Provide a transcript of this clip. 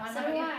然后把。